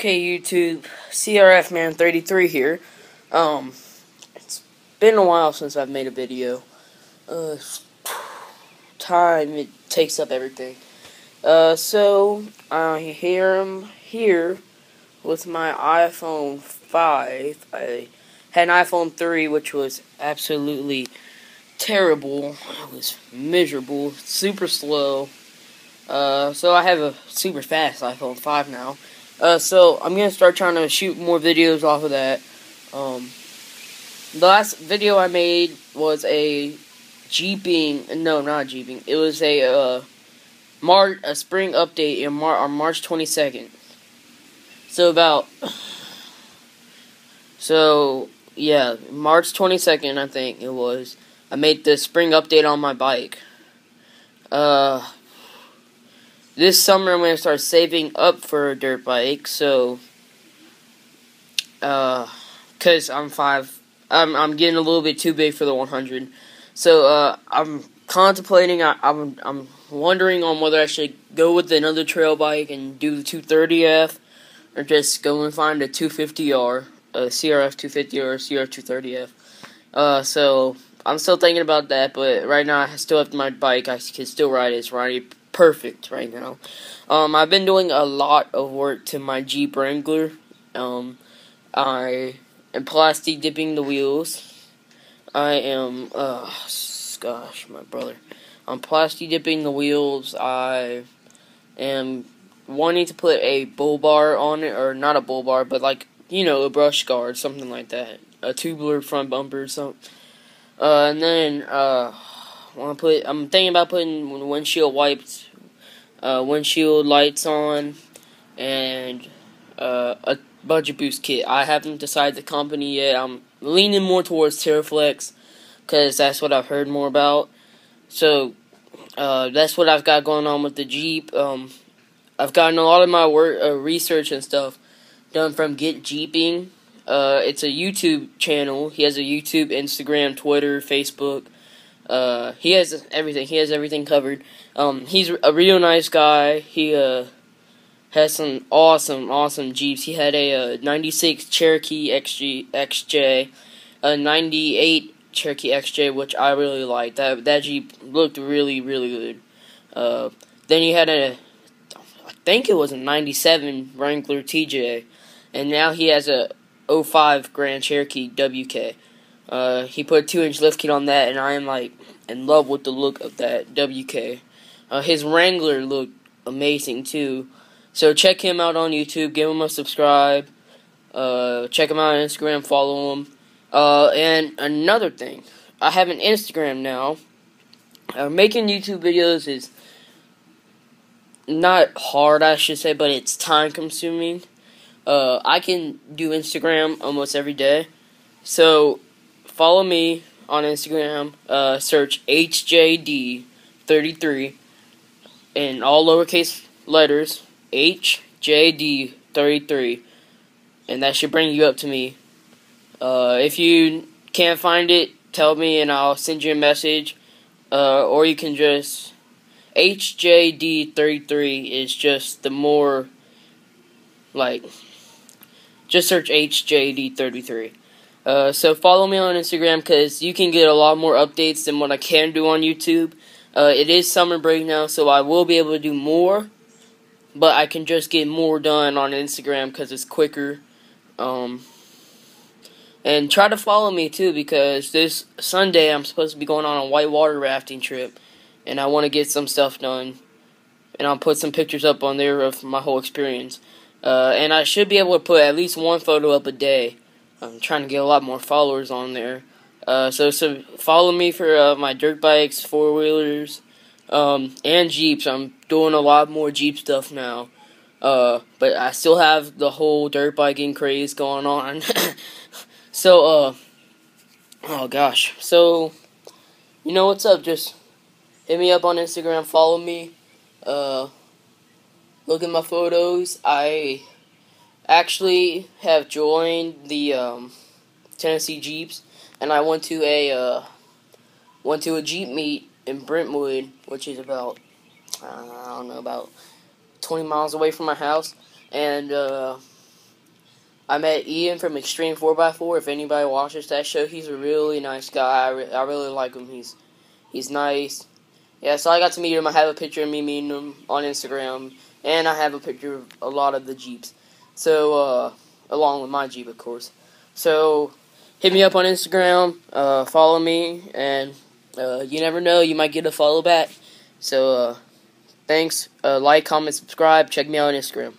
Okay, YouTube, CRF Man 33 here. Um, it's been a while since I've made a video. Uh, time it takes up everything. Uh, so I hear I'm here with my iPhone 5. I had an iPhone 3, which was absolutely terrible. It was miserable, super slow. Uh, so I have a super fast iPhone 5 now. Uh, so I'm gonna start trying to shoot more videos off of that. Um, the last video I made was a jeeping. No, not jeeping. It was a uh, a spring update in Mar on March 22nd. So about. So yeah, March 22nd, I think it was. I made the spring update on my bike. Uh, this summer I'm gonna start saving up for a dirt bike. So, uh, cause I'm five, I'm I'm getting a little bit too big for the 100. So, uh, I'm contemplating. I, I'm I'm wondering on whether I should go with another trail bike and do the 230F, or just go and find a 250R, a CRF 250 or a CRF 230F. Uh, so I'm still thinking about that, but right now I still have my bike. I can still ride it. It's perfect right now. Um, I've been doing a lot of work to my Jeep Wrangler. Um, I am plastic dipping the wheels. I am, uh, gosh, my brother. I'm plastic dipping the wheels. I am wanting to put a bull bar on it, or not a bull bar, but like, you know, a brush guard, something like that. A tubular front bumper, or something. Uh, and then, uh, want to put. I'm thinking about putting windshield wipes, uh, windshield lights on, and uh, a budget boost kit. I haven't decided the company yet. I'm leaning more towards TeraFlex because that's what I've heard more about. So uh, that's what I've got going on with the Jeep. Um, I've gotten a lot of my work uh, research and stuff done from Get Jeeping. Uh, it's a YouTube channel. He has a YouTube, Instagram, Twitter, Facebook. Uh, he has everything. He has everything covered. Um, he's a real nice guy. He uh has some awesome, awesome Jeeps. He had a uh, 96 Cherokee XG, XJ, a 98 Cherokee XJ, which I really liked. That that Jeep looked really, really good. Uh, then he had a, I think it was a 97 Wrangler TJ, and now he has a 05 Grand Cherokee WK. Uh, he put a two inch lift kit on that, and I am like in love with the look of that WK. Uh, his Wrangler looked amazing too. So check him out on YouTube. Give him a subscribe. Uh, check him out on Instagram. Follow him. Uh, and another thing, I have an Instagram now. Uh, making YouTube videos is not hard, I should say, but it's time consuming. Uh, I can do Instagram almost every day. So follow me on Instagram. Uh, search HJD33 in all lowercase letters. HJD33. And that should bring you up to me. Uh, if you can't find it, tell me and I'll send you a message. Uh, or you can just. HJD33 is just the more. Like. Just search HJD33. Uh, so follow me on Instagram because you can get a lot more updates than what I can do on YouTube. Uh, it is summer break now, so I will be able to do more, but I can just get more done on Instagram because it's quicker. Um, and try to follow me too because this Sunday I'm supposed to be going on a whitewater rafting trip, and I want to get some stuff done. And I'll put some pictures up on there of my whole experience. Uh, and I should be able to put at least one photo up a day. I'm trying to get a lot more followers on there. Uh, so, so follow me for uh, my dirt bikes, four wheelers, um, and Jeeps. I'm doing a lot more Jeep stuff now. Uh, but I still have the whole dirt biking craze going on. so, uh, oh gosh. So, you know what's up? Just hit me up on Instagram, follow me, uh, look at my photos. I actually have joined the um, Tennessee Jeeps, and I went to a uh, went to a Jeep meet in Brentwood, which is about I don't know about twenty miles away from my house, and uh, I met Ian from Xtreme 4x4. If anybody watches that show, he's a really nice guy. I, re- I really like him. He's he's nice. Yeah, so I got to meet him. I have a picture of me meeting him on Instagram, and I have a picture of a lot of the Jeeps. So, uh, along with my Jeep, of course. So, hit me up on Instagram, uh, follow me, and uh, you never know, you might get a follow back. So, uh, thanks. Uh, like, comment, subscribe. Check me out on Instagram.